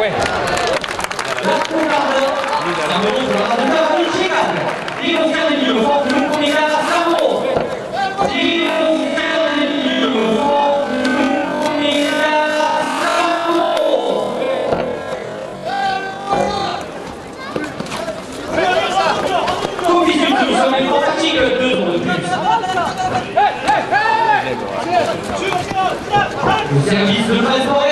Ouais. La 제가 이 순간에서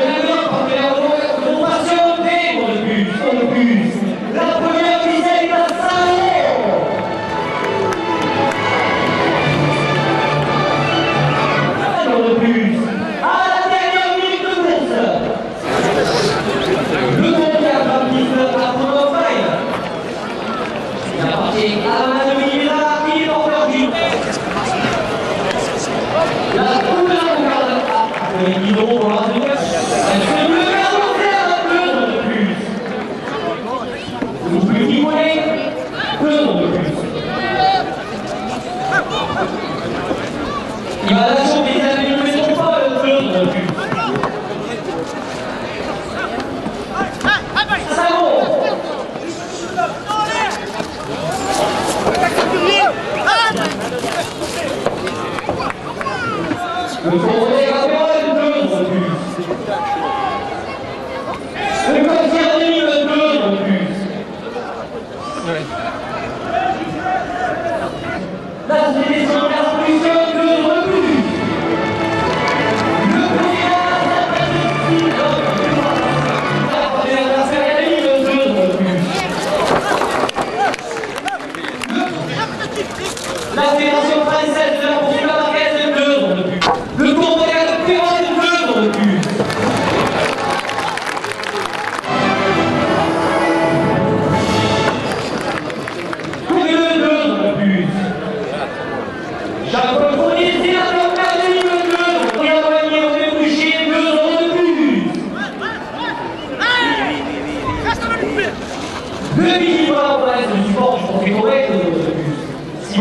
2度もご覧にです。Good goal.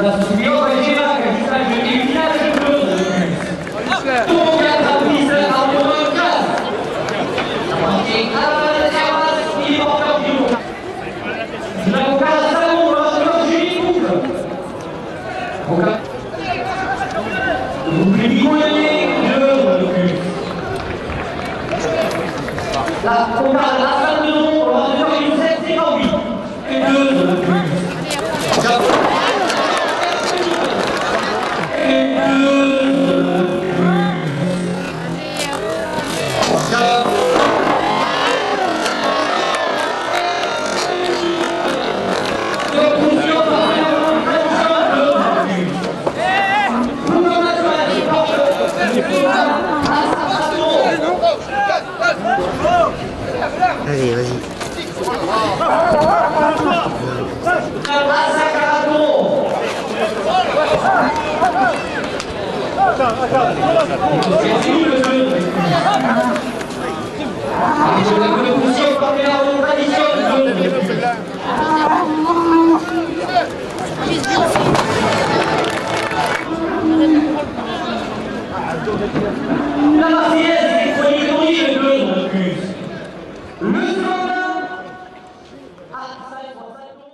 La subió La Obrigado.